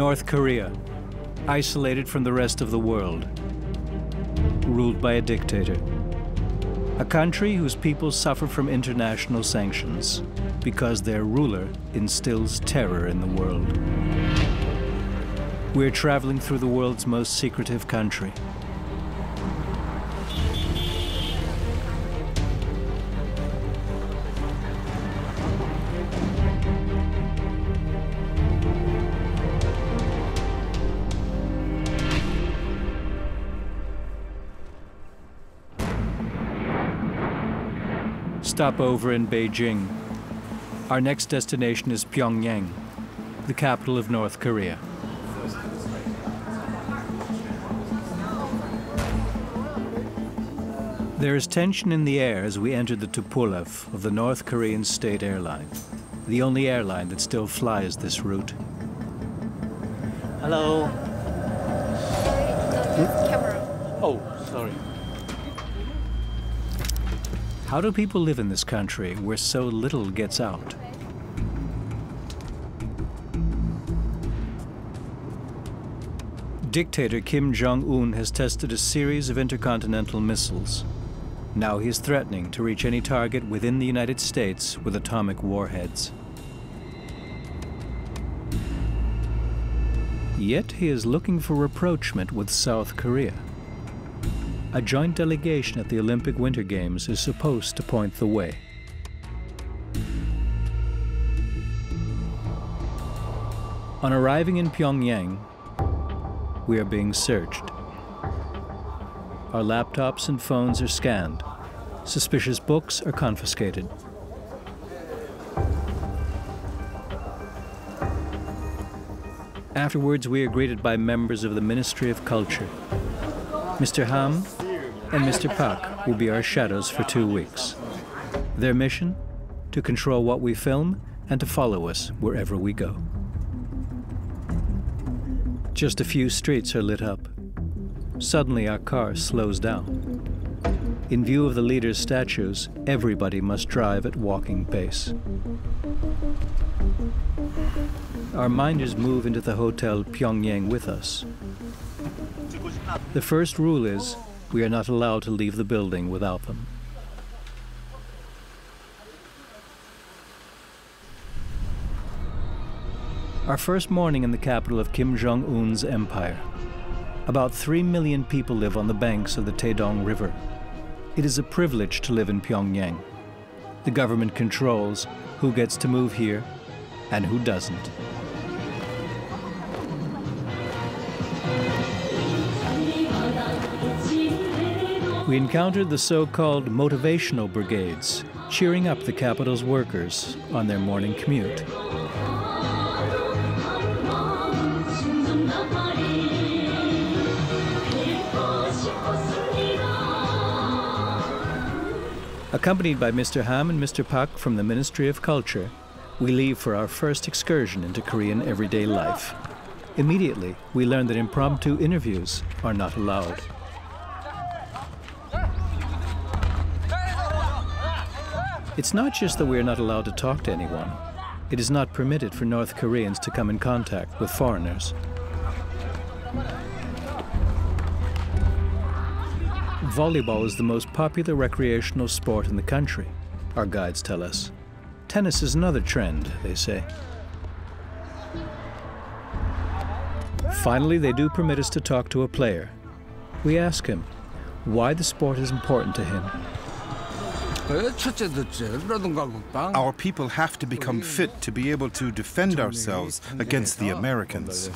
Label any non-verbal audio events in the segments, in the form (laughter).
North Korea, isolated from the rest of the world, ruled by a dictator. A country whose people suffer from international sanctions because their ruler instills terror in the world. We're traveling through the world's most secretive country. Stopover in Beijing. Our next destination is Pyongyang, the capital of North Korea. There is tension in the air as we enter the Tupolev of the North Korean state airline, the only airline that still flies this route. Hello. Camera. How do people live in this country where so little gets out? Dictator Kim Jong-un has tested a series of intercontinental missiles. Now he is threatening to reach any target within the United States with atomic warheads. Yet he is looking for rapprochement with South Korea. A joint delegation at the Olympic Winter Games is supposed to point the way. On arriving in Pyongyang, we are being searched. Our laptops and phones are scanned. Suspicious books are confiscated. Afterwards, we are greeted by members of the Ministry of Culture. Mr. Ham and Mr. Pak will be our shadows for two weeks. Their mission? To control what we film and to follow us wherever we go. Just a few streets are lit up. Suddenly, our car slows down. In view of the leader's statues, everybody must drive at walking pace. Our minders move into the hotel Pyongyang with us. The first rule is we are not allowed to leave the building without them. Our first morning in the capital of Kim Jong un's empire. About 3 million people live on the banks of the Taedong River. It is a privilege to live in Pyongyang. The government controls who gets to move here and who doesn't. We encountered the so-called motivational brigades, cheering up the capital's workers on their morning commute. Accompanied by Mr. Ham and Mr. Pak from the Ministry of Culture, we leave for our first excursion into Korean everyday life. Immediately, we learn that impromptu interviews are not allowed. It's not just that we are not allowed to talk to anyone. It is not permitted for North Koreans to come in contact with foreigners. Volleyball is the most popular recreational sport in the country, our guides tell us. Tennis is another trend, they say. Finally, they do permit us to talk to a player. We ask him why the sport is important to him. Our people have to become fit to be able to defend ourselves against the Americans.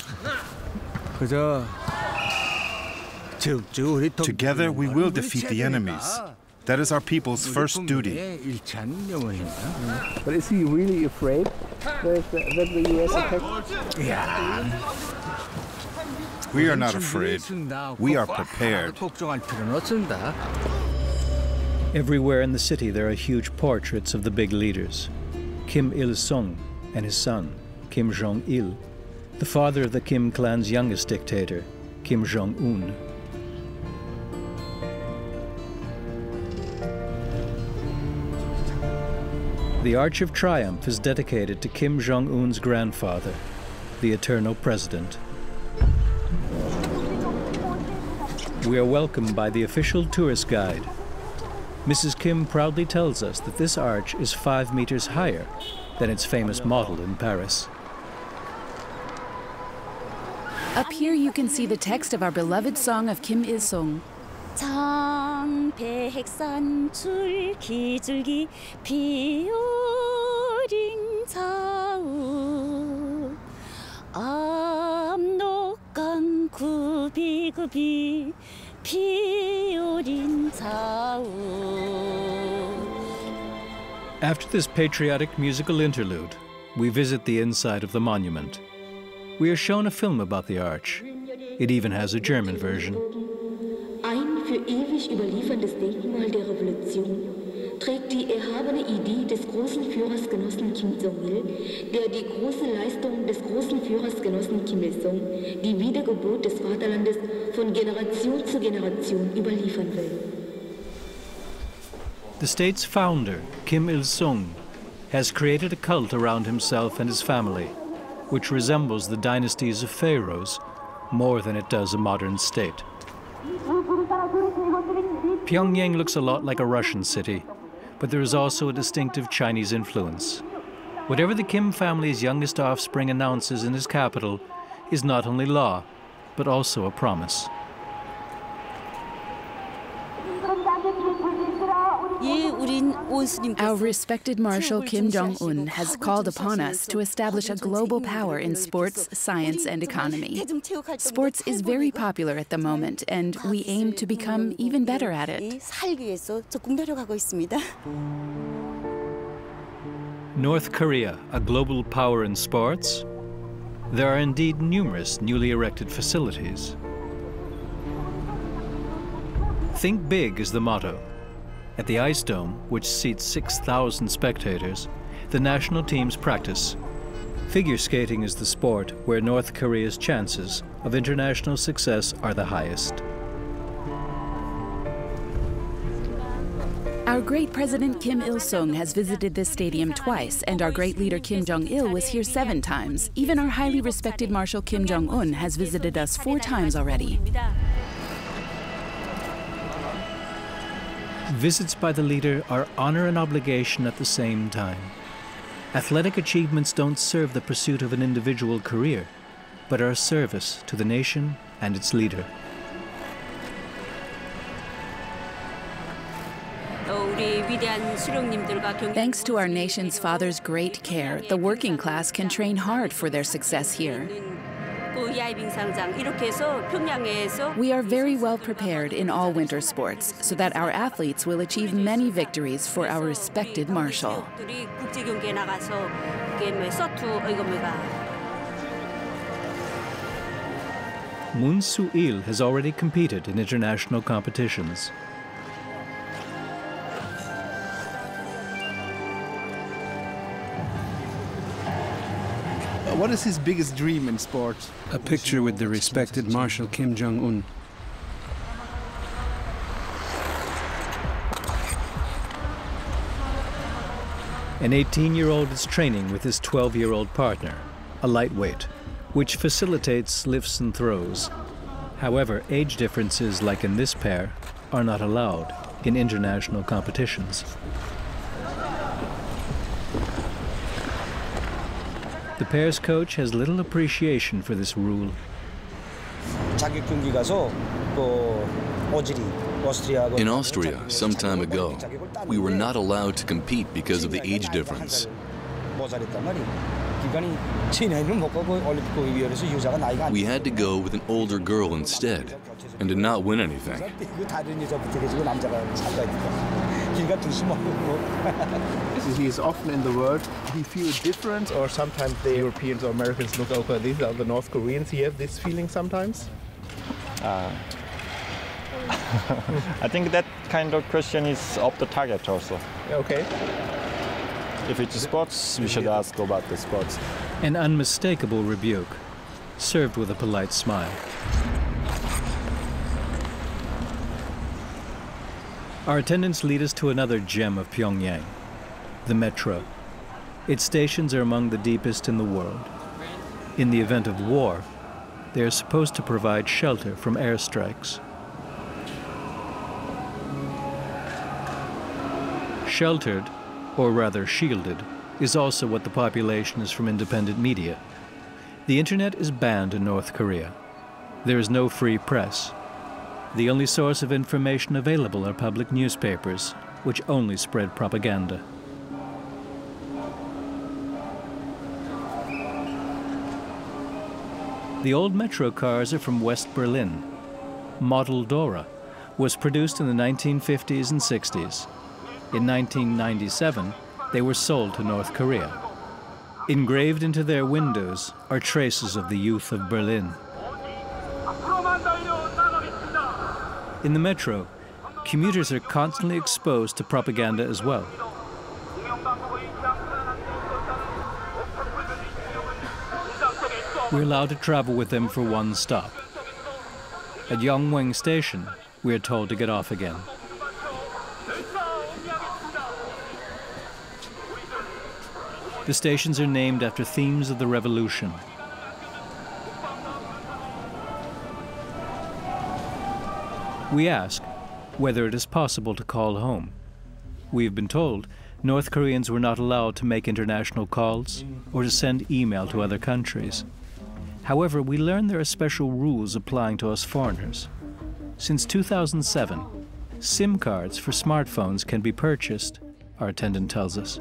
Together we will defeat the enemies. That is our people's first duty. But is he really afraid that, that the US attacked? We are not afraid. We are prepared. Everywhere in the city, there are huge portraits of the big leaders Kim Il sung and his son, Kim Jong il, the father of the Kim clan's youngest dictator, Kim Jong un. The Arch of Triumph is dedicated to Kim Jong un's grandfather, the eternal president. We are welcomed by the official tourist guide. Mrs. Kim proudly tells us that this arch is five meters higher than its famous model in Paris. Up here you can see the text of our beloved song of Kim Il-sung. 장백산 줄기줄기 피어린 자우 압록강 굽이굽이 피어린 자우 After this patriotic musical interlude, we visit the inside of the monument. We are shown a film about the arch. It even has a German version. Ein für ewig überlieferndes Denkmal der Revolution trägt die erhabene Idee des großen Führers Genossen Kim Jong-il, der die große Leistung des großen Führers Genossen Kim Il-sung, die Wiedergeburt des Vaterlandes von Generation zu Generation überliefern will. The state's founder, Kim Il sung, has created a cult around himself and his family, which resembles the dynasties of pharaohs more than it does a modern state. Pyongyang looks a lot like a Russian city, but there is also a distinctive Chinese influence. Whatever the Kim family's youngest offspring announces in his capital is not only law, but also a promise. Our respected Marshal Kim Jong un has called upon us to establish a global power in sports, science, and economy. Sports is very popular at the moment, and we aim to become even better at it. North Korea, a global power in sports? There are indeed numerous newly erected facilities. Think big is the motto. At the Ice Dome, which seats 6,000 spectators, the national teams practice. Figure skating is the sport where North Korea's chances of international success are the highest. Our great President Kim Il sung has visited this stadium twice, and our great leader Kim Jong il was here seven times. Even our highly respected Marshal Kim Jong un has visited us four times already. Visits by the leader are honor and obligation at the same time. Athletic achievements don't serve the pursuit of an individual career, but are a service to the nation and its leader. Thanks to our nation's fathers' great care, the working class can train hard for their success here. We are very well prepared in all winter sports so that our athletes will achieve many victories for our respected Marshal. Moon Soo-il has already competed in international competitions. What is his biggest dream in sport? A picture with the respected Marshal Kim Jong un. An 18 year old is training with his 12 year old partner, a lightweight, which facilitates lifts and throws. However, age differences, like in this pair, are not allowed in international competitions. Pair's coach has little appreciation for this rule. In Austria, some time ago, we were not allowed to compete because of the age difference. We had to go with an older girl instead and did not win anything. He is often in the world. He feels different, or sometimes the Europeans or Americans look over. These are the North Koreans. He have this feeling sometimes. Uh, (laughs) I think that kind of question is up the target also. Okay. If it's sports, we should ask about the sports. An unmistakable rebuke, served with a polite smile. Our attendants lead us to another gem of Pyongyang, the metro. Its stations are among the deepest in the world. In the event of war, they are supposed to provide shelter from airstrikes. Sheltered, or rather shielded, is also what the population is from independent media. The internet is banned in North Korea. There is no free press. The only source of information available are public newspapers, which only spread propaganda. The old metro cars are from West Berlin. Model Dora was produced in the 1950s and 60s. In 1997, they were sold to North Korea. Engraved into their windows are traces of the youth of Berlin. In the metro, commuters are constantly exposed to propaganda as well. We're allowed to travel with them for one stop. At Yonggwang Station, we are told to get off again. The stations are named after themes of the revolution. We ask whether it is possible to call home. We have been told North Koreans were not allowed to make international calls or to send email to other countries. However, we learn there are special rules applying to us foreigners. Since 2007, SIM cards for smartphones can be purchased, our attendant tells us.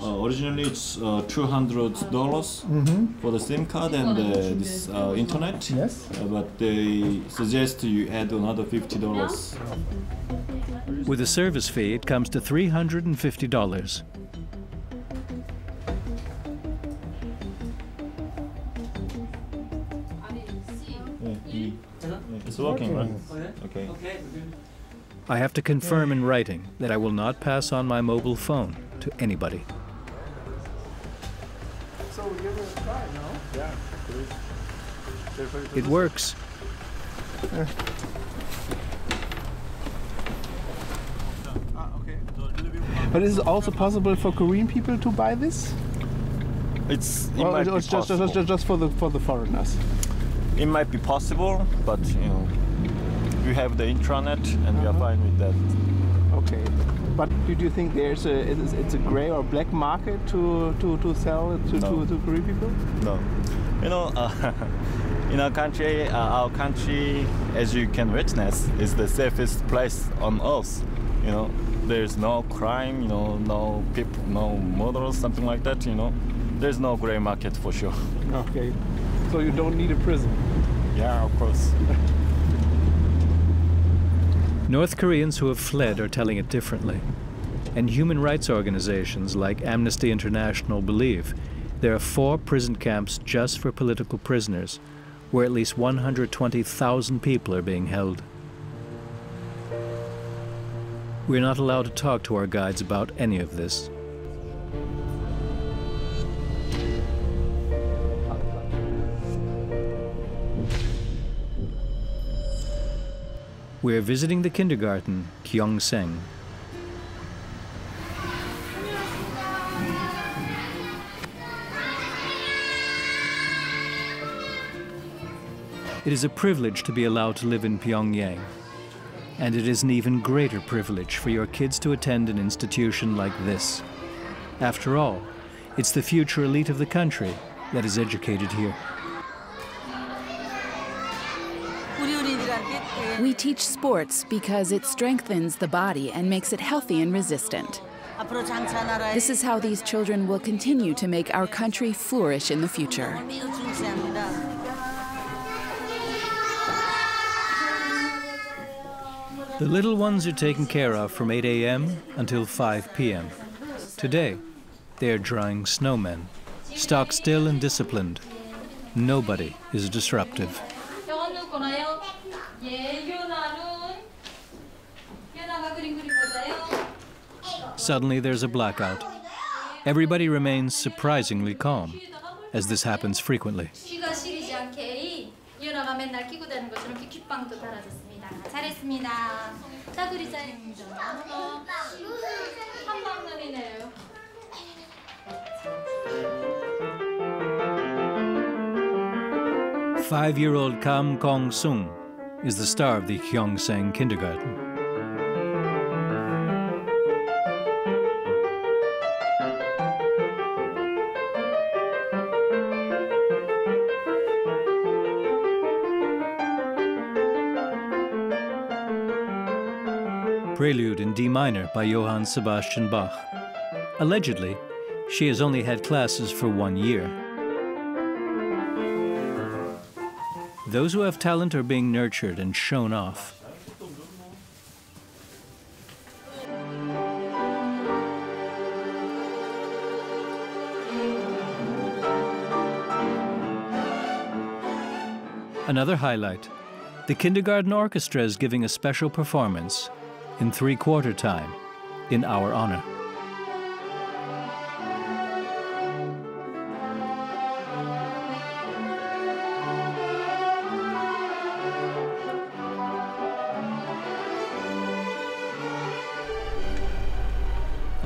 Uh, originally, it's uh, two hundred dollars for the SIM card and uh, this uh, internet. Yes. Uh, but they suggest you add another fifty dollars. With a service fee, it comes to $350. It's working, right? Okay. I have to confirm in writing that I will not pass on my mobile phone to anybody. So we're it a try now. Yeah. It works. But is it also possible for Korean people to buy this? It's it Or might it's be just, just, just, just for the for the foreigners? It might be possible, but you know, we have the intranet and we are Uh-huh. fine with that. Okay. But do you think there's a it's, it's a gray or black market to to, to sell to, No. to, to Korean people? No, you know, uh, (laughs) in our country, uh, our country, as you can witness, is the safest place on earth. You know, there's no crime, you know, no people, no murders, something like that. You know, there's no gray market for sure. Okay. So you don't need a prison. Yeah, of course. (laughs) North Koreans who have fled are telling it differently. And human rights organizations like Amnesty International believe there are four prison camps just for political prisoners, where at least 120,000 people are being held. We're not allowed to talk to our guides about any of this. We are visiting the kindergarten, Gyeongsang. It is a privilege to be allowed to live in Pyongyang. And it is an even greater privilege for your kids to attend an institution like this. After all, it's the future elite of the country that is educated here. We teach sports because it strengthens the body and makes it healthy and resistant. This is how these children will continue to make our country flourish in the future. The little ones are taken care of from 8 a.m. until 5 p.m. Today, they are drawing snowmen, stock still and disciplined. Nobody is disruptive. Suddenly there's a blackout. Everybody remains surprisingly calm, as this happens frequently. Five-year-old Kam Kong-sung is the star of the Gyeongsang kindergarten. Prelude in D minor by Johann Sebastian Bach. Allegedly, she has only had classes for one year. Those who have talent are being nurtured and shown off. Another highlight the kindergarten orchestra is giving a special performance in three quarter time in our honor.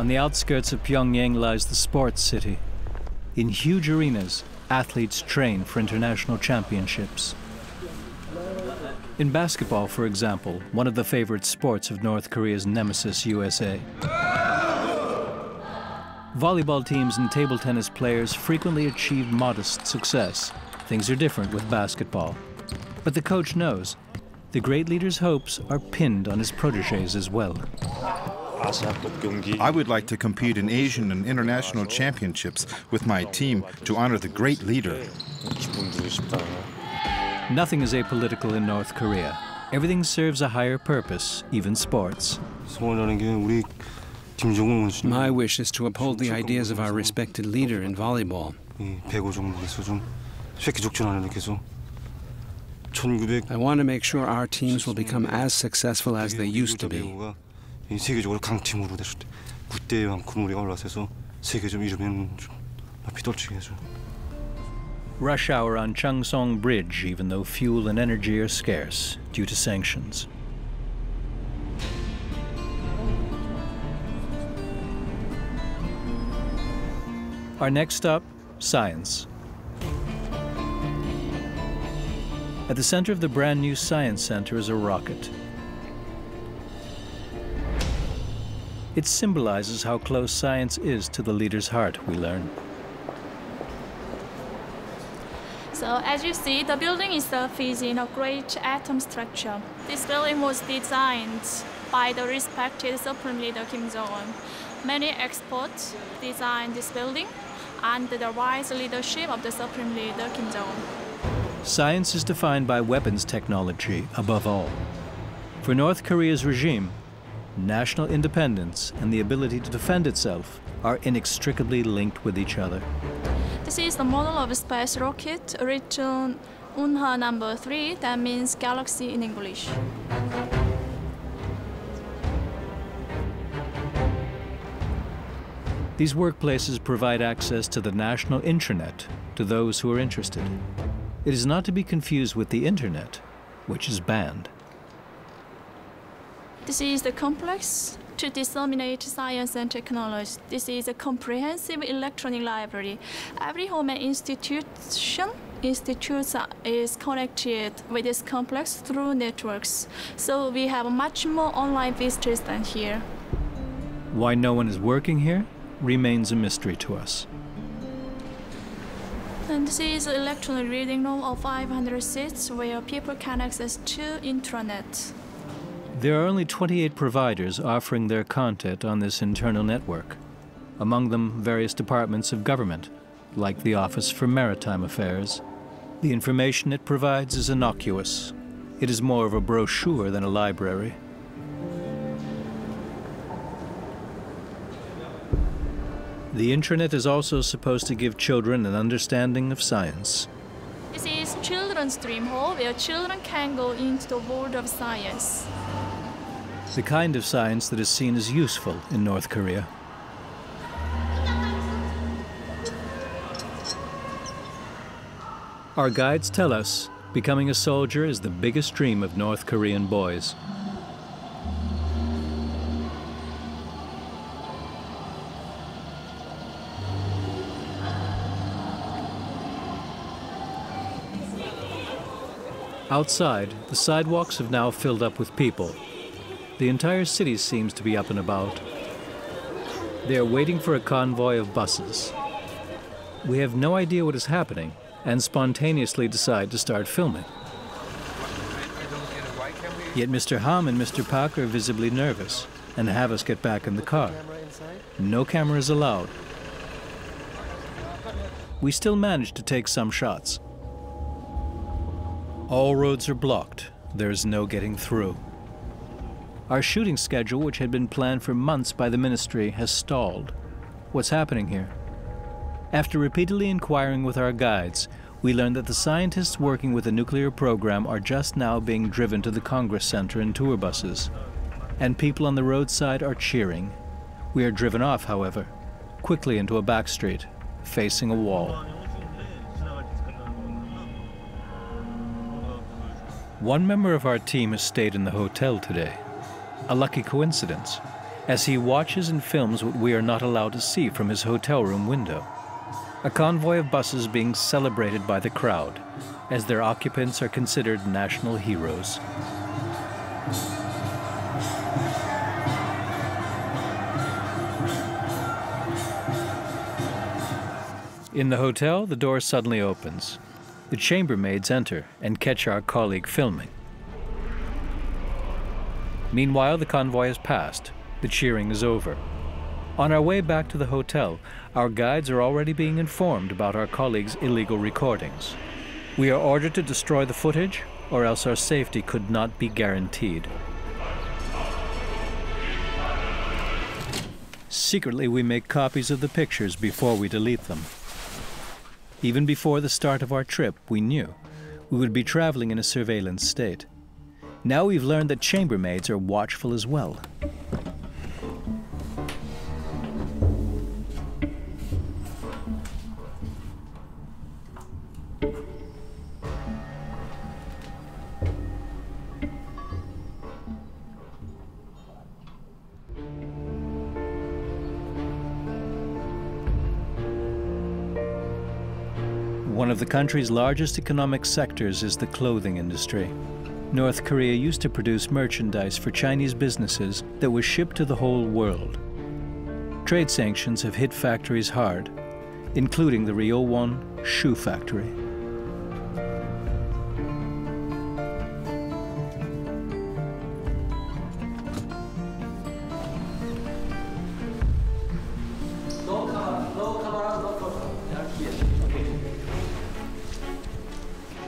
On the outskirts of Pyongyang lies the sports city. In huge arenas, athletes train for international championships. In basketball, for example, one of the favorite sports of North Korea's nemesis, USA. Volleyball teams and table tennis players frequently achieve modest success. Things are different with basketball. But the coach knows the great leader's hopes are pinned on his proteges as well. I would like to compete in Asian and international championships with my team to honor the great leader. Nothing is apolitical in North Korea. Everything serves a higher purpose, even sports. My wish is to uphold the ideas of our respected leader in volleyball. I want to make sure our teams will become as successful as they used to be. 세계적으로 강팀으로 됐을 때 그때만큼 우리가 올라서서 세계적 이름에는 좀 높이 떨치게 해줘. rush hour on Changsong Bridge, even though fuel and energy are scarce due to sanctions. Our next stop, science. At the center of the brand new Science Center is a rocket. It symbolizes how close science is to the leader's heart, we learn. So as you see, the building itself is in a great atom structure. This building was designed by the respected Supreme Leader Kim Jong-un. Many experts designed this building under the wise leadership of the Supreme Leader Kim Jong-un. Science is defined by weapons technology above all. For North Korea's regime, national independence and the ability to defend itself are inextricably linked with each other. This is the model of a space rocket written Unha number 3, that means galaxy in English. These workplaces provide access to the national intranet to those who are interested. It is not to be confused with the internet, which is banned. This is the complex to disseminate science and technology. This is a comprehensive electronic library. Every home and institution institutes is connected with this complex through networks. So we have much more online visitors than here. Why no one is working here remains a mystery to us. And this is an electronic reading room of 500 seats where people can access to intranet. There are only 28 providers offering their content on this internal network, among them various departments of government, like the Office for Maritime Affairs. The information it provides is innocuous. It is more of a brochure than a library. The intranet is also supposed to give children an understanding of science. This is Children's Dream Hall, where children can go into the world of science the kind of science that is seen as useful in North Korea. Our guides tell us becoming a soldier is the biggest dream of North Korean boys. Outside, the sidewalks have now filled up with people. The entire city seems to be up and about. They are waiting for a convoy of buses. We have no idea what is happening and spontaneously decide to start filming. Yet Mr. Ham and Mr. Pak are visibly nervous and have us get back in the car. No cameras allowed. We still manage to take some shots. All roads are blocked. There's no getting through. Our shooting schedule, which had been planned for months by the ministry, has stalled. What's happening here? After repeatedly inquiring with our guides, we learned that the scientists working with the nuclear program are just now being driven to the Congress Center in tour buses. And people on the roadside are cheering. We are driven off, however, quickly into a back street, facing a wall. One member of our team has stayed in the hotel today. A lucky coincidence, as he watches and films what we are not allowed to see from his hotel room window. A convoy of buses being celebrated by the crowd, as their occupants are considered national heroes. In the hotel, the door suddenly opens. The chambermaids enter and catch our colleague filming. Meanwhile, the convoy has passed. The cheering is over. On our way back to the hotel, our guides are already being informed about our colleagues' illegal recordings. We are ordered to destroy the footage, or else our safety could not be guaranteed. Secretly, we make copies of the pictures before we delete them. Even before the start of our trip, we knew we would be traveling in a surveillance state. Now we've learned that chambermaids are watchful as well. One of the country's largest economic sectors is the clothing industry. North Korea used to produce merchandise for Chinese businesses that was shipped to the whole world. Trade sanctions have hit factories hard, including the Ryuwon shoe factory.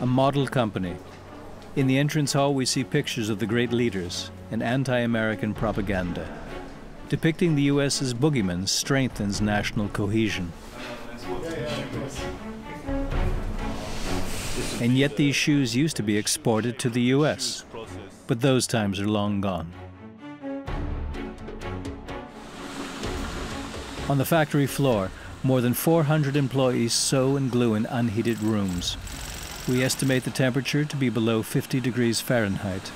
a model company. In the entrance hall, we see pictures of the great leaders and anti American propaganda. Depicting the U.S. as boogeymen strengthens national cohesion. And yet, these shoes used to be exported to the U.S., but those times are long gone. On the factory floor, more than 400 employees sew and glue in unheated rooms. We estimate the temperature to be below 50 degrees Fahrenheit.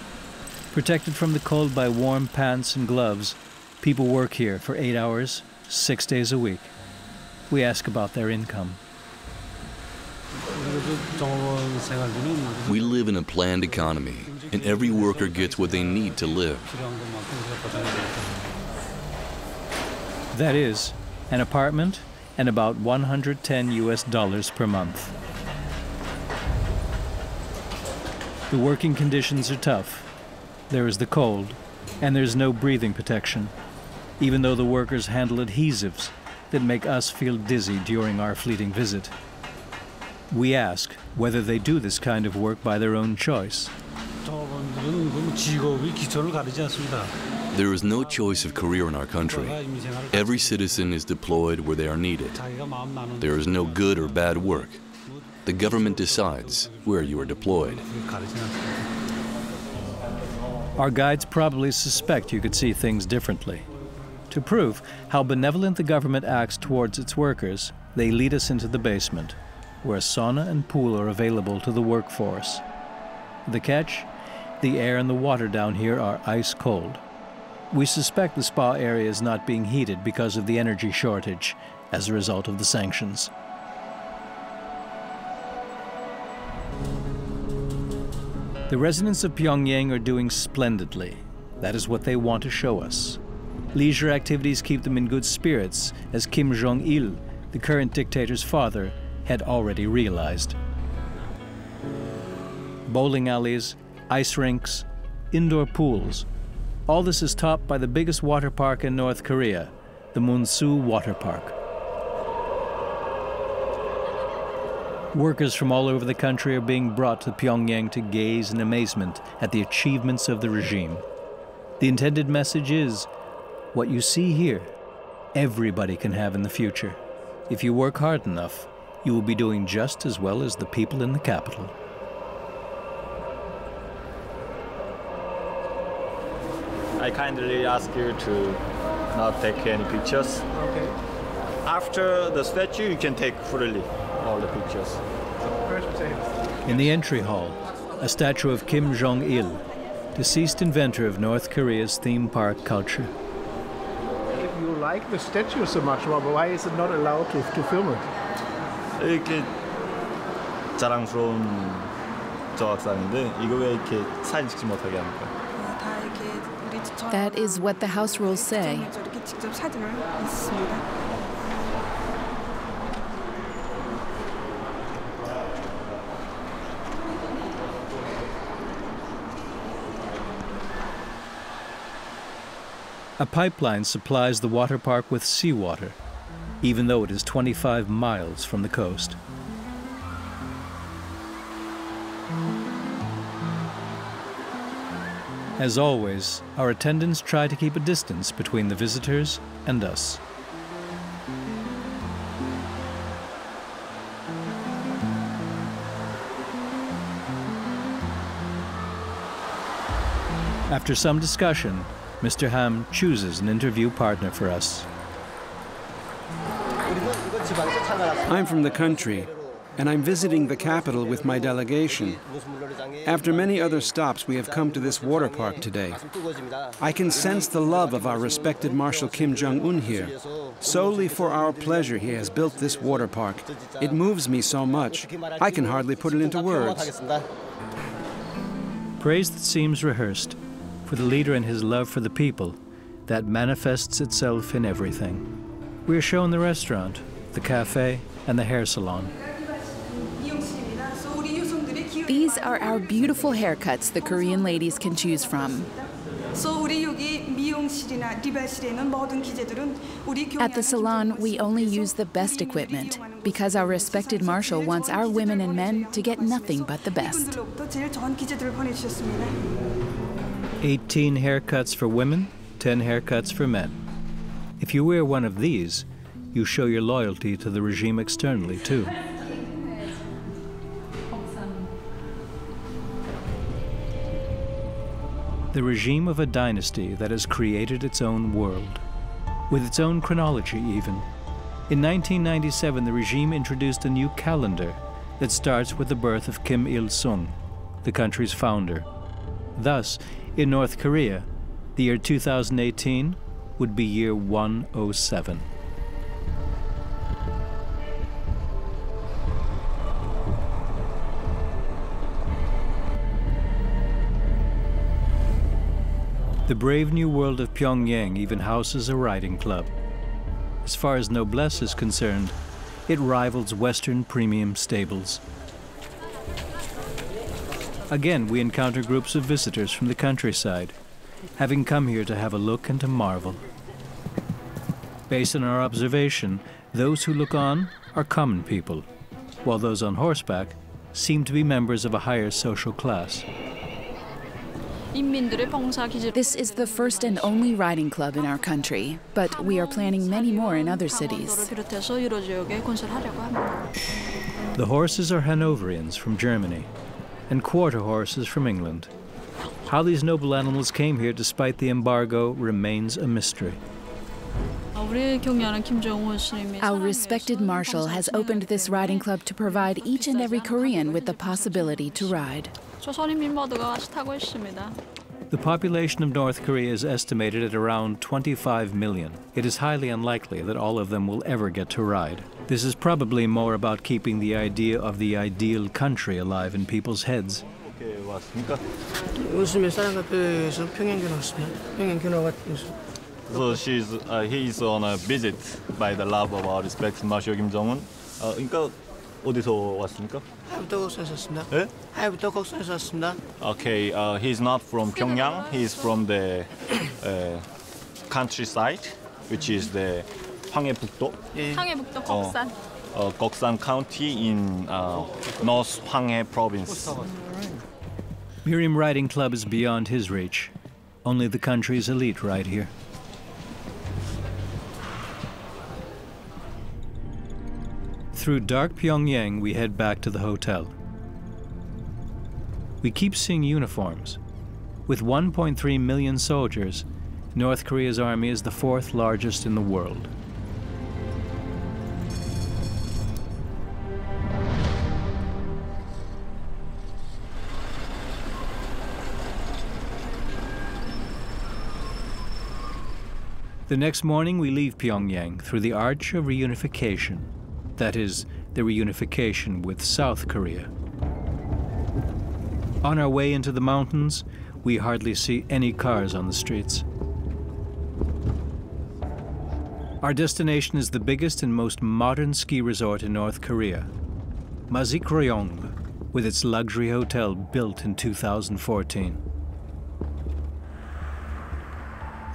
Protected from the cold by warm pants and gloves, people work here for eight hours, six days a week. We ask about their income. We live in a planned economy, and every worker gets what they need to live. That is, an apartment and about 110 US dollars per month. The working conditions are tough. There is the cold, and there's no breathing protection, even though the workers handle adhesives that make us feel dizzy during our fleeting visit. We ask whether they do this kind of work by their own choice. There is no choice of career in our country. Every citizen is deployed where they are needed. There is no good or bad work. The government decides where you are deployed. Our guides probably suspect you could see things differently. To prove how benevolent the government acts towards its workers, they lead us into the basement, where sauna and pool are available to the workforce. The catch? The air and the water down here are ice cold. We suspect the spa area is not being heated because of the energy shortage as a result of the sanctions. The residents of Pyongyang are doing splendidly. That is what they want to show us. Leisure activities keep them in good spirits, as Kim Jong il, the current dictator's father, had already realized. Bowling alleys, ice rinks, indoor pools. All this is topped by the biggest water park in North Korea, the Munsu Water Park. Workers from all over the country are being brought to Pyongyang to gaze in amazement at the achievements of the regime. The intended message is what you see here, everybody can have in the future. If you work hard enough, you will be doing just as well as the people in the capital. I kindly ask you to not take any pictures. Okay After the statue, you can take freely all the pictures. In the entry hall, a statue of Kim Jong il, deceased inventor of North Korea's theme park culture. If you like the statue so much, why is it not allowed to, to film it? 이렇게 자랑스러운 조각상인데 이거 왜 이렇게 사진 찍지 못하게 합니까? That is what the house rules say. A pipeline supplies the water park with seawater, even though it is 25 miles from the coast. As always, our attendants try to keep a distance between the visitors and us. After some discussion, Mr. Ham chooses an interview partner for us. I'm from the country, and I'm visiting the capital with my delegation. After many other stops, we have come to this water park today. I can sense the love of our respected Marshal Kim Jong un here. Solely for our pleasure, he has built this water park. It moves me so much, I can hardly put it into words. Praise that seems rehearsed for the leader and his love for the people that manifests itself in everything. We are shown the restaurant, the cafe, and the hair salon. These are our beautiful haircuts the Korean ladies can choose from. At the salon, we only use the best equipment because our respected marshal wants our women and men to get nothing but the best. 18 haircuts for women, 10 haircuts for men. If you wear one of these, you show your loyalty to the regime externally, too. The regime of a dynasty that has created its own world, with its own chronology, even. In 1997, the regime introduced a new calendar that starts with the birth of Kim Il sung, the country's founder. Thus, in North Korea, the year 2018 would be year 107. The brave new world of Pyongyang even houses a riding club. As far as noblesse is concerned, it rivals Western premium stables. Again, we encounter groups of visitors from the countryside, having come here to have a look and to marvel. Based on our observation, those who look on are common people, while those on horseback seem to be members of a higher social class. This is the first and only riding club in our country, but we are planning many more in other cities. The horses are Hanoverians from Germany, and quarter horses from England. How these noble animals came here despite the embargo remains a mystery. Our respected marshal has opened this riding club to provide each and every Korean with the possibility to ride. The population of North Korea is estimated at around 25 million. It is highly unlikely that all of them will ever get to ride. This is probably more about keeping the idea of the ideal country alive in people's heads. 왔습니까? 요즘에 사랑카페에서 평양견 왔습니다. 평양견 와가지고 So she's uh, he's on a visit by the love of our respected Marshal Kim Jong-un. 어, 그러니까 어디서 왔습니까? 하이부터 곡선에서 왔습니다. 예? 하이부터 곡선에서 왔습니다. Okay, uh, he's not from Pyongyang. He's from the uh, countryside, which is the 황해북도. 황해북도 꺽산. 어, Goksan County in uh, North Hwanghae Province. Mirim Riding Club is beyond his reach. Only the country's elite ride here. Through dark Pyongyang, we head back to the hotel. We keep seeing uniforms. With 1.3 million soldiers, North Korea's army is the fourth largest in the world. The next morning, we leave Pyongyang through the Arch of Reunification. That is, the reunification with South Korea. On our way into the mountains, we hardly see any cars on the streets. Our destination is the biggest and most modern ski resort in North Korea, Masikryong, with its luxury hotel built in 2014.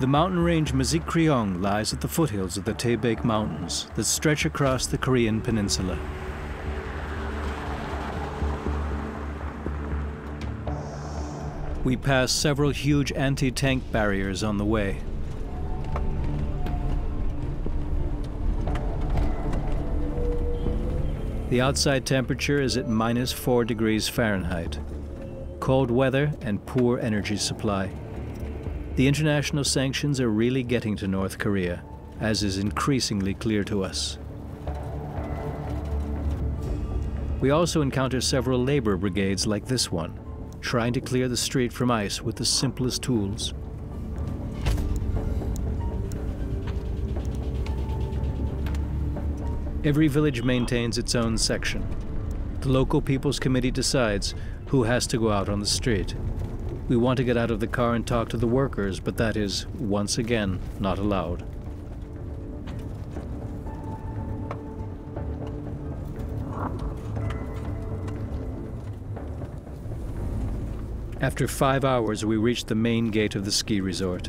The mountain range Masikryong lies at the foothills of the Taebaek Mountains that stretch across the Korean peninsula. We pass several huge anti-tank barriers on the way. The outside temperature is at minus 4 degrees Fahrenheit. Cold weather and poor energy supply. The international sanctions are really getting to North Korea, as is increasingly clear to us. We also encounter several labor brigades like this one, trying to clear the street from ice with the simplest tools. Every village maintains its own section. The local People's Committee decides who has to go out on the street. We want to get out of the car and talk to the workers, but that is, once again, not allowed. After five hours, we reach the main gate of the ski resort.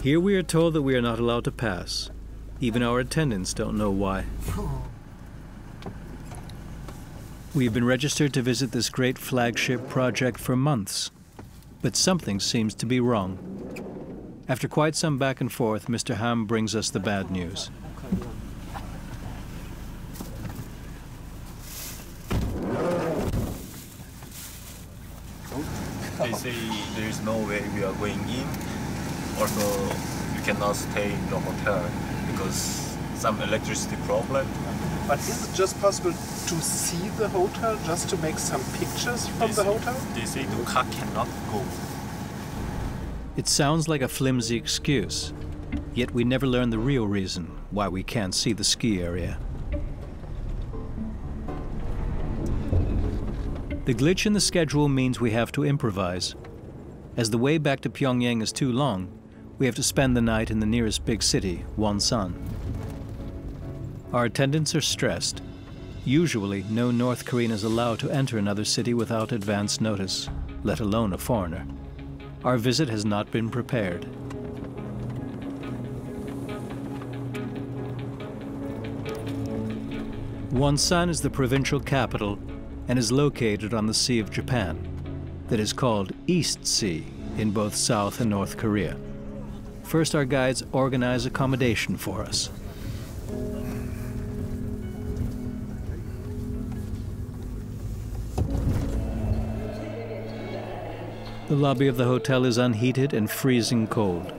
Here we are told that we are not allowed to pass. Even our attendants don't know why. We've been registered to visit this great flagship project for months, but something seems to be wrong. After quite some back and forth, Mr. Ham brings us the bad news. They say there is no way we are going in. Also, you cannot stay in the hotel because some electricity problem. But is it just possible to see the hotel, just to make some pictures from They the say- hotel? They say the car cannot go. It sounds like a flimsy excuse, yet we never learn the real reason why we can't see the ski area. The glitch in the schedule means we have to improvise. As the way back to Pyongyang is too long, we have to spend the night in the nearest big city, Wonsan. Our attendants are stressed. Usually, no North Korean is allowed to enter another city without advance notice, let alone a foreigner. Our visit has not been prepared. Wonsan is the provincial capital and is located on the Sea of Japan, that is called East Sea in both South and North Korea. First, our guides organize accommodation for us. The lobby of the hotel is unheated and freezing cold.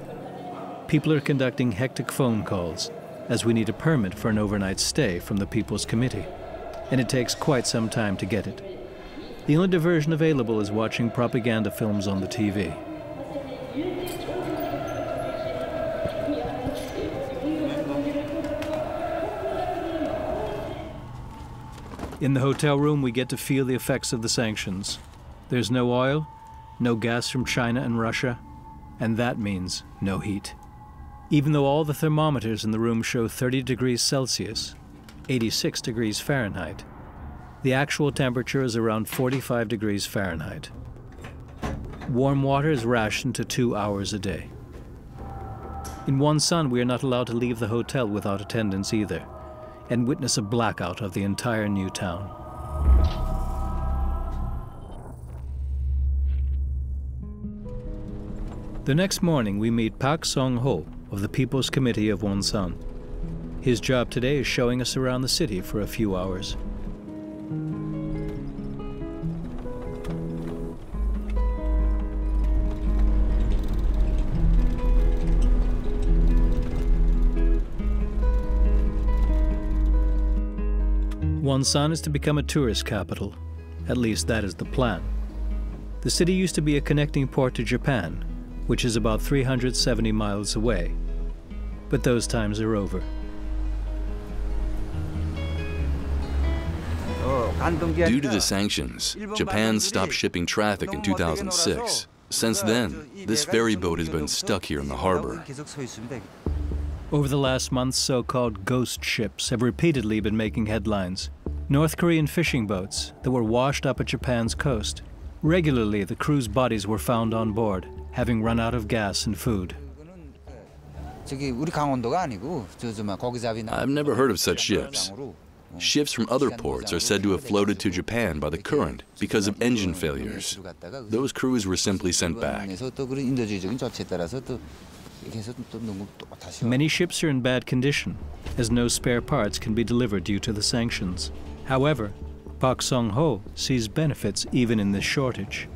People are conducting hectic phone calls, as we need a permit for an overnight stay from the People's Committee, and it takes quite some time to get it. The only diversion available is watching propaganda films on the TV. In the hotel room, we get to feel the effects of the sanctions. There's no oil, no gas from China and Russia, and that means no heat. Even though all the thermometers in the room show 30 degrees Celsius, 86 degrees Fahrenheit, the actual temperature is around 45 degrees Fahrenheit. Warm water is rationed to two hours a day. In Wonsan, we are not allowed to leave the hotel without attendance either, and witness a blackout of the entire new town. The next morning, we meet Pak Song Ho of the People's Committee of Wonsan. His job today is showing us around the city for a few hours. Wonsan is to become a tourist capital. At least that is the plan. The city used to be a connecting port to Japan, which is about 370 miles away. But those times are over. Due to the sanctions, Japan stopped shipping traffic in 2006. Since then, this ferry boat has been stuck here in the harbor. Over the last month, so called ghost ships have repeatedly been making headlines. North Korean fishing boats that were washed up at Japan's coast. Regularly, the crew's bodies were found on board, having run out of gas and food. I've never heard of such ships. Ships from other ports are said to have floated to Japan by the current because of engine failures. Those crews were simply sent back. Many ships are in bad condition, as no spare parts can be delivered due to the sanctions. However, Pak Song Ho sees benefits even in this shortage.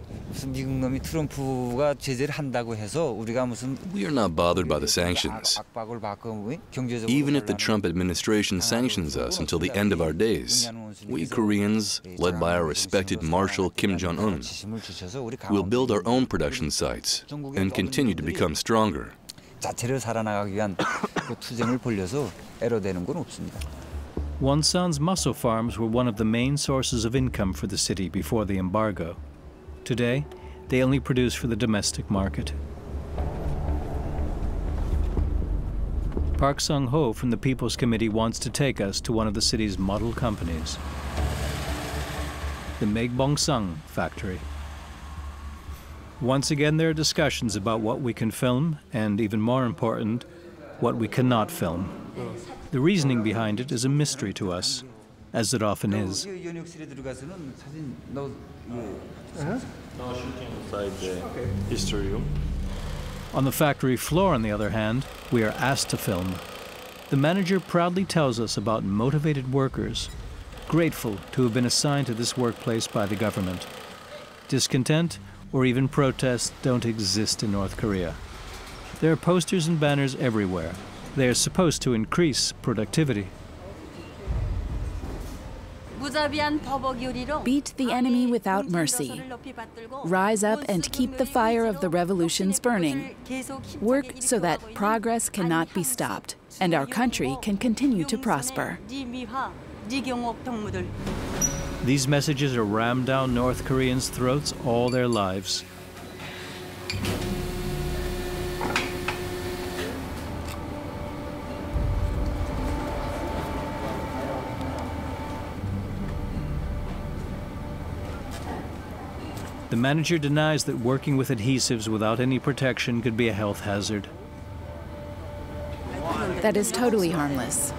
We are not bothered by the sanctions. Even if the Trump administration sanctions us until the end of our days, we Koreans, led by our respected Marshal Kim Jong un, will build our own production sites and continue to become stronger. (coughs) Wonsan's mussel farms were one of the main sources of income for the city before the embargo. Today, they only produce for the domestic market. Pak Song Ho from the People's Committee wants to take us to one of the city's model companies, the Megbong Sung factory. Once again, there are discussions about what we can film, and even more important, what we cannot film. The reasoning behind it is a mystery to us, as it often is. Uh-huh. On the factory floor, on the other hand, we are asked to film. The manager proudly tells us about motivated workers, grateful to have been assigned to this workplace by the government. Discontent or even protests don't exist in North Korea. There are posters and banners everywhere they are supposed to increase productivity. Beat the enemy without mercy. Rise up and keep the fire of the revolutions burning. Work so that progress cannot be stopped and our country can continue to prosper. These messages are rammed down North Koreans' throats all their lives. The manager denies that working with adhesives without any protection could be a health hazard. That is totally harmless.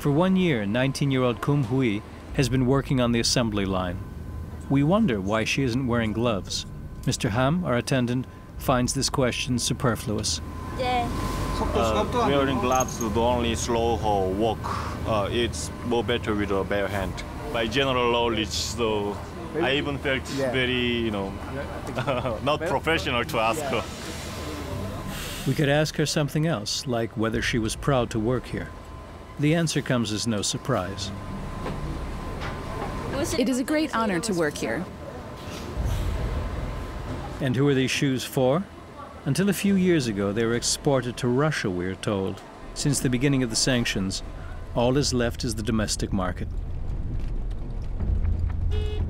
For one year, 19-year-old Kum Hui has been working on the assembly line. We wonder why she isn't wearing gloves. Mr. Ham, our attendant, finds this question superfluous. Uh, wearing gloves would only slow her walk. Uh, it's more better with a bare hand. By general knowledge, so I even felt yeah. very, you know, (laughs) not professional to ask her. We could ask her something else, like whether she was proud to work here. The answer comes as no surprise. It is a great honor to work here. And who are these shoes for? Until a few years ago, they were exported to Russia, we're told. Since the beginning of the sanctions, all is left is the domestic market.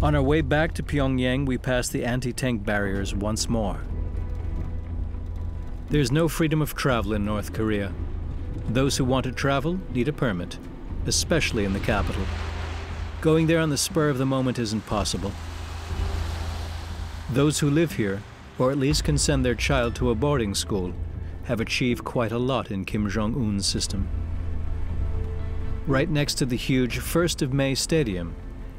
On our way back to Pyongyang, we pass the anti-tank barriers once more. There's no freedom of travel in North Korea. Those who want to travel need a permit, especially in the capital. Going there on the spur of the moment isn't possible. Those who live here, or at least can send their child to a boarding school, have achieved quite a lot in Kim Jong un's system. Right next to the huge 1st of May Stadium,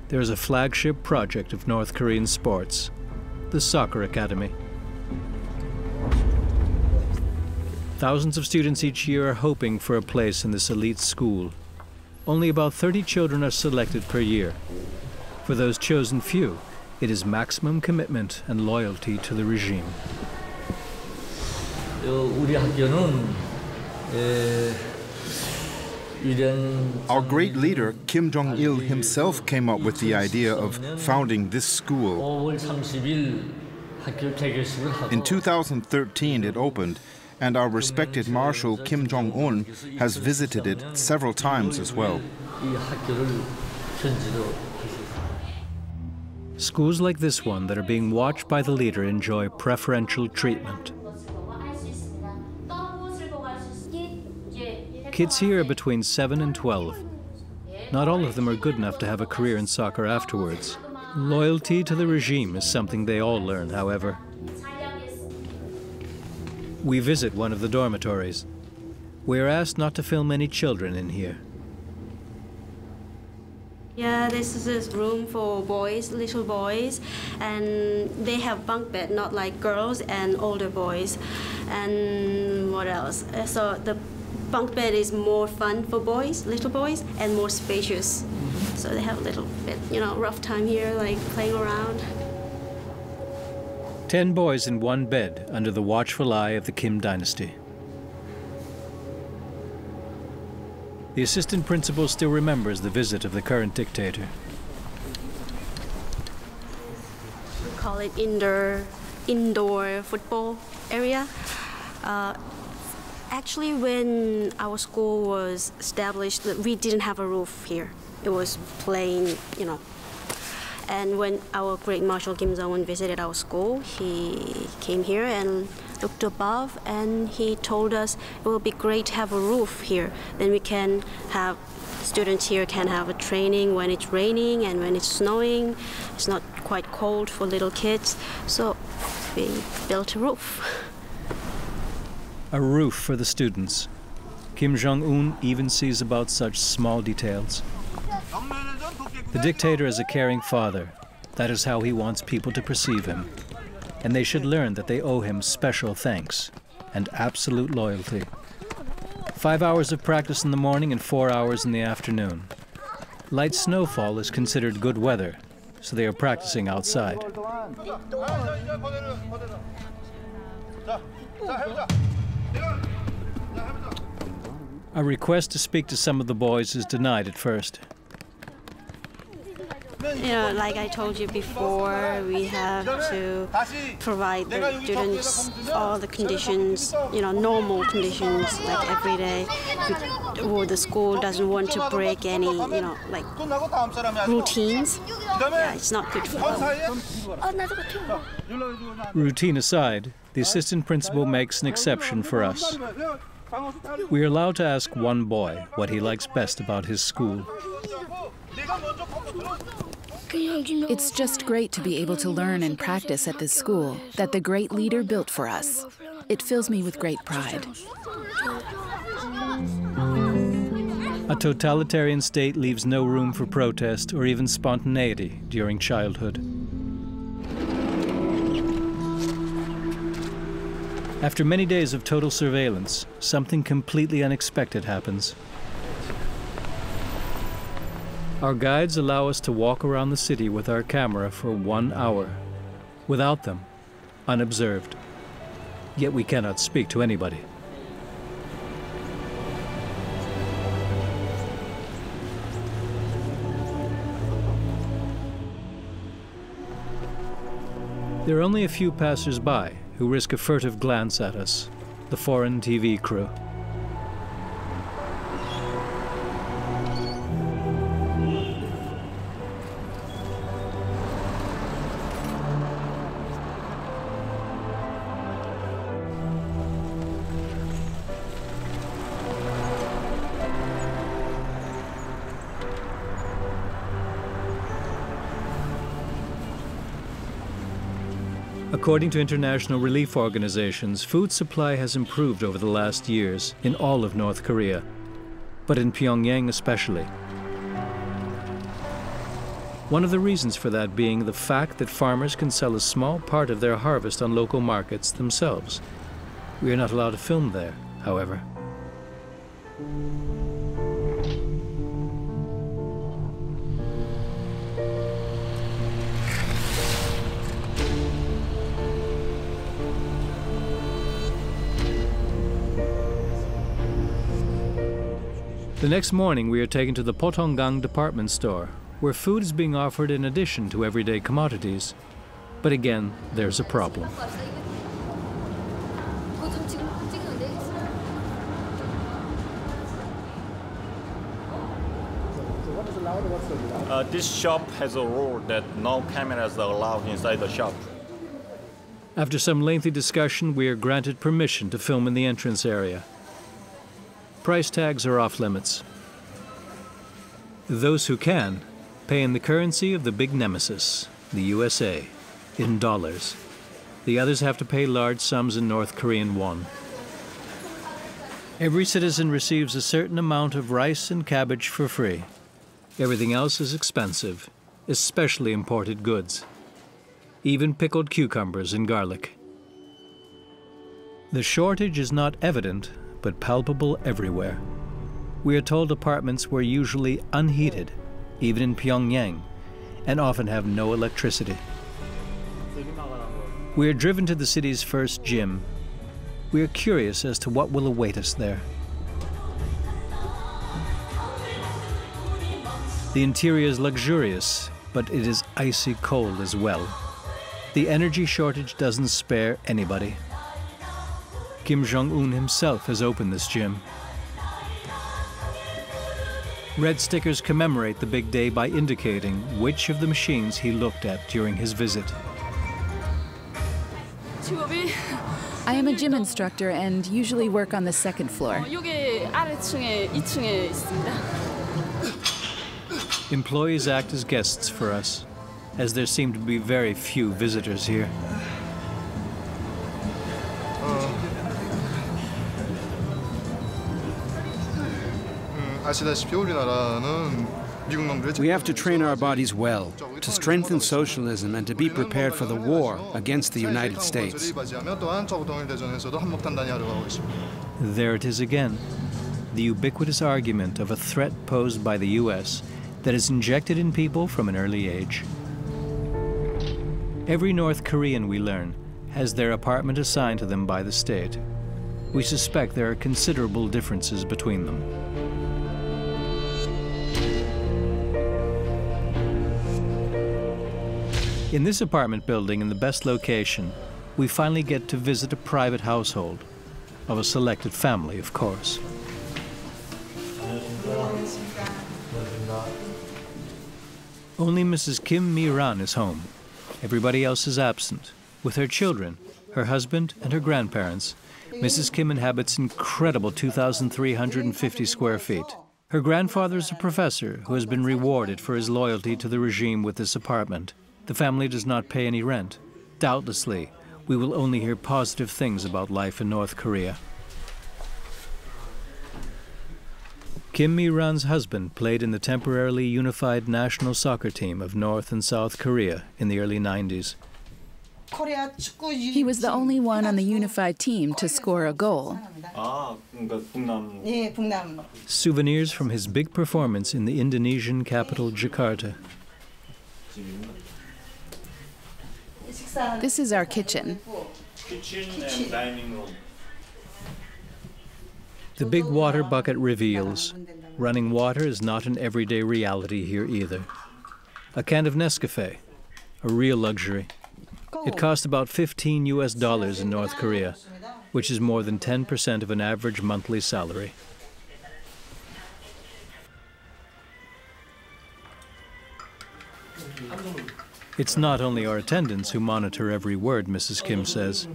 there is a flagship project of North Korean sports, the Soccer Academy. Thousands of students each year are hoping for a place in this elite school. Only about 30 children are selected per year. For those chosen few, it is maximum commitment and loyalty to the regime. 우리 학교는 Our great leader, Kim Jong il himself, came up with the idea of founding this school. In 2013, it opened, and our respected Marshal Kim Jong un has visited it several times as well. Schools like this one that are being watched by the leader enjoy preferential treatment. Kids here are between 7 and 12. Not all of them are good enough to have a career in soccer afterwards. Loyalty to the regime is something they all learn, however. We visit one of the dormitories. We are asked not to film any children in here. Yeah, this is a room for boys, little boys, and they have bunk bed, not like girls and older boys. And what else? Uh, so the bunk bed is more fun for boys, little boys, and more spacious. So they have a little bit, you know, rough time here, like playing around. Ten boys in one bed under the watchful eye of the Kim dynasty. The assistant principal still remembers the visit of the current dictator. We call it indoor, indoor football area. Uh, Actually, when our school was established, we didn't have a roof here. It was plain, you know. And when our great Marshal Kim Jong-un visited our school, he came here and looked above and he told us it will be great to have a roof here. Then we can have students here can have a training when it's raining and when it's snowing. It's not quite cold for little kids. So we built a roof. (laughs) A roof for the students. Kim Jong un even sees about such small details. The dictator is a caring father. That is how he wants people to perceive him. And they should learn that they owe him special thanks and absolute loyalty. Five hours of practice in the morning and four hours in the afternoon. Light snowfall is considered good weather, so they are practicing outside. A request to speak to some of the boys is denied at first. You know, like I told you before, we have to provide the students all the conditions, you know, normal conditions, like every day. Or the school doesn't want to break any, you know, like routines. Yeah, it's not good for them. Routine aside, the assistant principal makes an exception for us. We are allowed to ask one boy what he likes best about his school. It's just great to be able to learn and practice at this school that the great leader built for us. It fills me with great pride. A totalitarian state leaves no room for protest or even spontaneity during childhood. After many days of total surveillance, something completely unexpected happens. Our guides allow us to walk around the city with our camera for one hour, without them, unobserved. Yet we cannot speak to anybody. There are only a few passers-by who risk a furtive glance at us, the foreign TV crew. According to international relief organizations, food supply has improved over the last years in all of North Korea, but in Pyongyang especially. One of the reasons for that being the fact that farmers can sell a small part of their harvest on local markets themselves. We are not allowed to film there, however. The next morning, we are taken to the Potonggang department store, where food is being offered in addition to everyday commodities. But again, there's a problem. Uh, this shop has a rule that no cameras are allowed inside the shop. After some lengthy discussion, we are granted permission to film in the entrance area. Price tags are off limits. Those who can pay in the currency of the big nemesis, the USA, in dollars. The others have to pay large sums in North Korean won. Every citizen receives a certain amount of rice and cabbage for free. Everything else is expensive, especially imported goods. Even pickled cucumbers and garlic. The shortage is not evident, but palpable everywhere. We are told apartments were usually unheated, even in Pyongyang, and often have no electricity. We are driven to the city's first gym. We are curious as to what will await us there. The interior is luxurious, but it is icy cold as well. The energy shortage doesn't spare anybody. Kim Jong un himself has opened this gym. Red stickers commemorate the big day by indicating which of the machines he looked at during his visit. I am a gym instructor and usually work on the second floor. Employees act as guests for us, as there seem to be very few visitors here. We have to train our bodies well, to strengthen socialism and to be prepared for the war against the United States. There it is again, the ubiquitous argument of a threat posed by the U.S. that is injected in people from an early age. Every North Korean, we learn, has their apartment assigned to them by the state. We suspect there are considerable differences between them. In this apartment building in the best location, we finally get to visit a private household, of a selected family, of course. Only Mrs. Kim Mi-ran is home. Everybody else is absent. With her children, her husband, and her grandparents, Mrs. Kim inhabits incredible 2,350 square feet. Her grandfather is a professor who has been rewarded for his loyalty to the regime with this apartment. The family does not pay any rent. Doubtlessly, we will only hear positive things about life in North Korea. Kim Mi-ran's husband played in the temporarily unified national soccer team of North and South Korea in the early 90s. He was the only one on the unified team to score a goal. Souvenirs from his big performance in the Indonesian capital Jakarta. This is our kitchen. Kitchen and dining room. The big water bucket reveals running water is not an everyday reality here either. A can of Nescafe, a real luxury. It costs about 15 US dollars in North Korea, which is more than 10% of an average monthly salary. It's not only our attendants who monitor every word, Mrs. Kim says.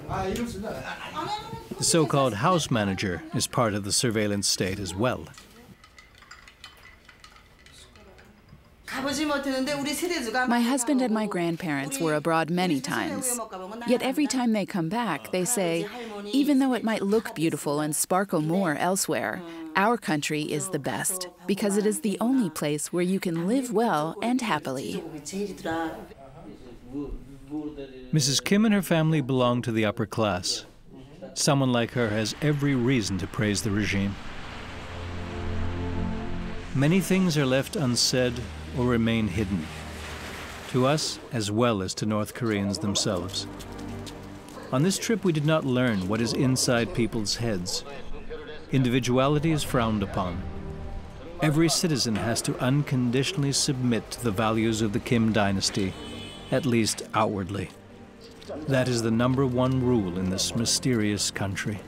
The so called house manager is part of the surveillance state as well. My husband and my grandparents were abroad many times. Yet every time they come back, they say, even though it might look beautiful and sparkle more elsewhere, our country is the best because it is the only place where you can live well and happily. Mrs. Kim and her family belong to the upper class. Someone like her has every reason to praise the regime. Many things are left unsaid or remain hidden, to us as well as to North Koreans themselves. On this trip, we did not learn what is inside people's heads. Individuality is frowned upon. Every citizen has to unconditionally submit to the values of the Kim dynasty, at least outwardly. That is the number one rule in this mysterious country.